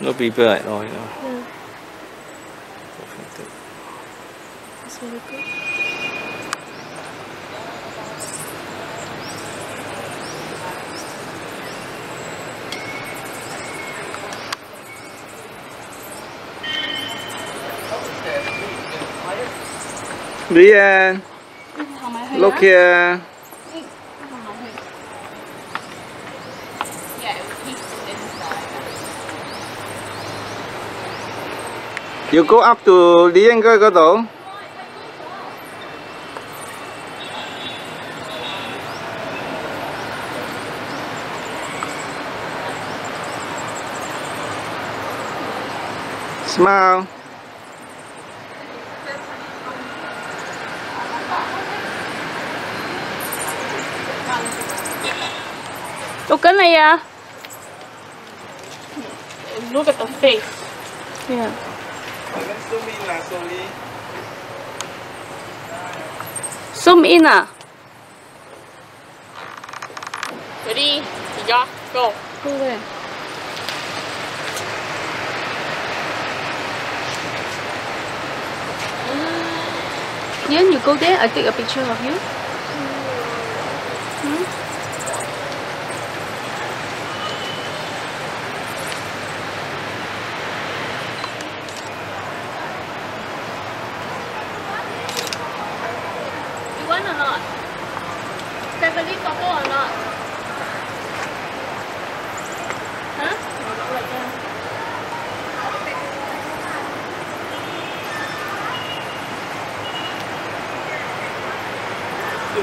No people like no, you know. Yeah. It's look here. You go up to Cơ 嗰度。Smile. Chụp cái này à Look at the face. Yeah. Zoom in à Ready? Yeah, go. Go there Yeah, you go there. I take a picture of you. Hmm?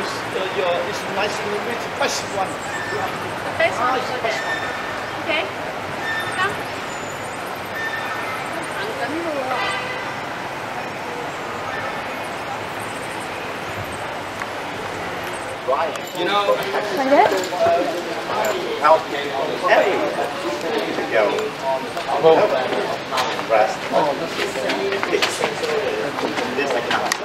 uh, your, it's nice little bit first one. The one. One. Okay. Come. I'm. You know, like? Hey. Yo. Oh. Rest. Oh, this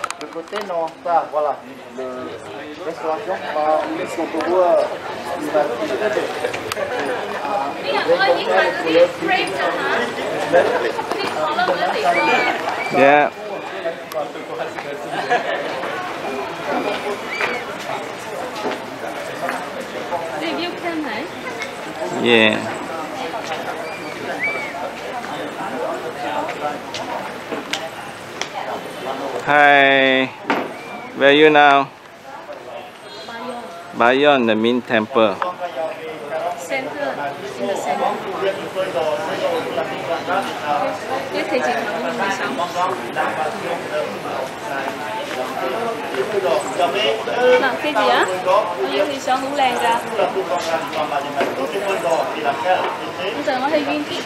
côté, non, ça, voilà. Le, restauration ce Yeah. Hi. Where are you now? Bayon, the Min Temple. Center in the center. Cái thị trường họ như 16 Nào, cái gì á? Có thì sao cũng lèn ra Bây giờ nó hơi viên kỹ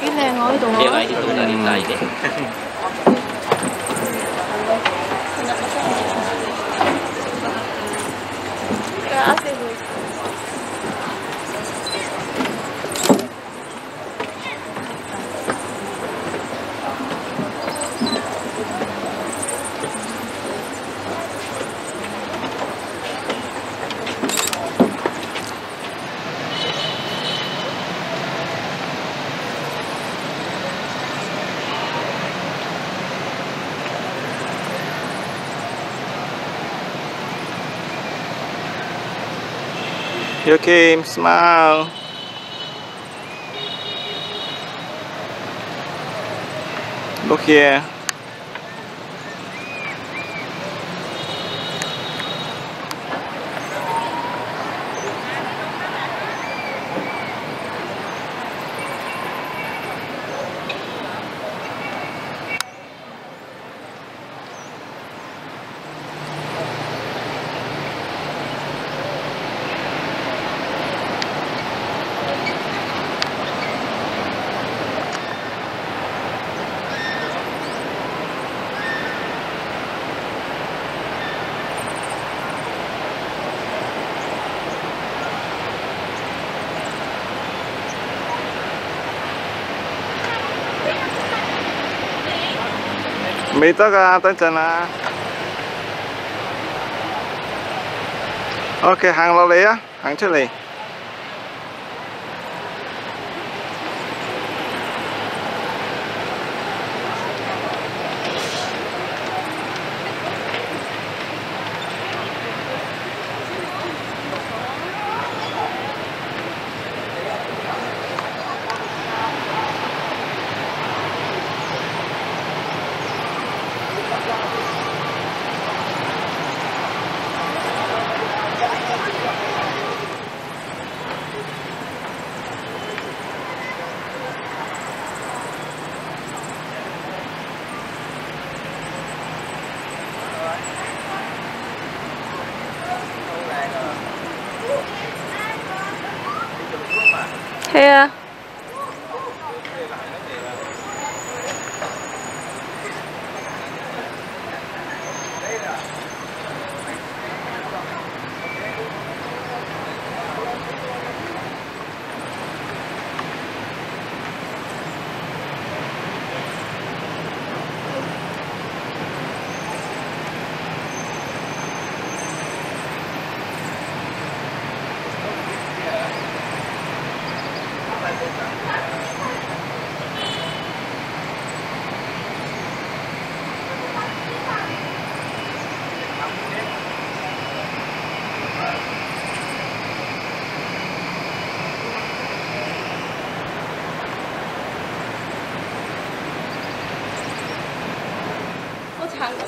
cái này ngồi đủ Điều này thì tụi ta đi tay đi Gracias. You came, smile. Look here. mấy tắc à, tới chân à. Ok hàng lâu lấy á hàng chất lấy Yeah.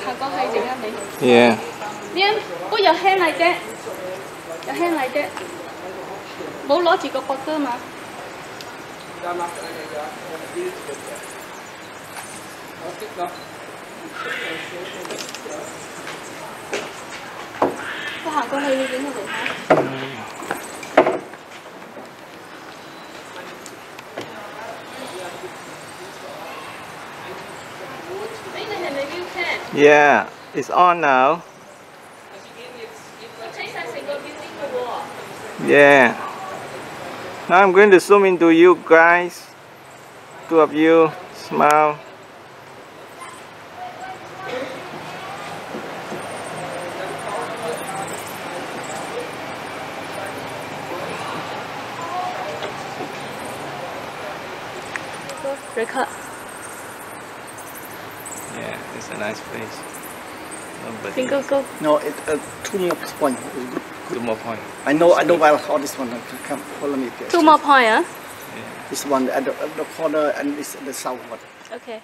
啊。我行行過去陣間你。 Yeah. 點？我有輕嚟啫，有輕嚟啫，冇攞住個膊頭嘛。我行過去，你影我嚟睇。 Yeah, it's on now. Yeah. Now I'm going to zoom into you guys. Two of you, smile. Record. Yeah, it's a nice place. Nobody. Finger go。No, it, uh, two more point. Two more point. I know, I know where all this one. Come, follow me. please. Two more point Yeah. This one at the, at the corner and this the south one.？OK。